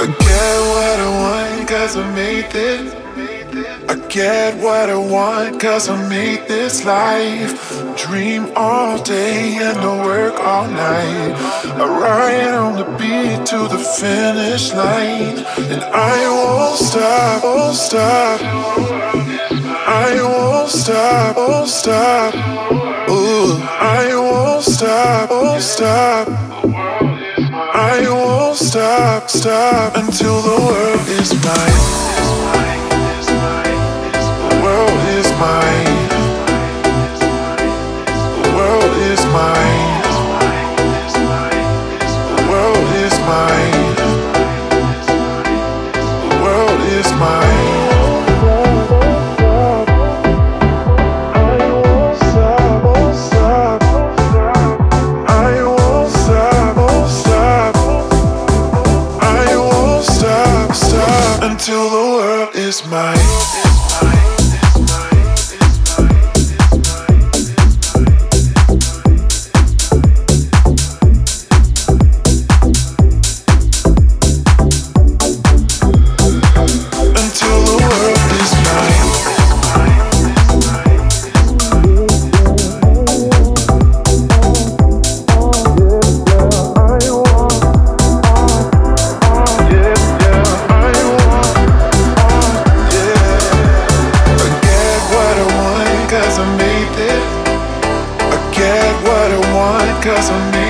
I get what I want cause I made this. I get what I want cause I made this life. Dream all day and I work all night. I ride on the beat to the finish line. And I won't stop, won't stop. I won't stop, won't stop. Ooh, I won't stop, won't stop. Stop until the world is mine. I cause I made this. I get what I want cause I made this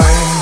time.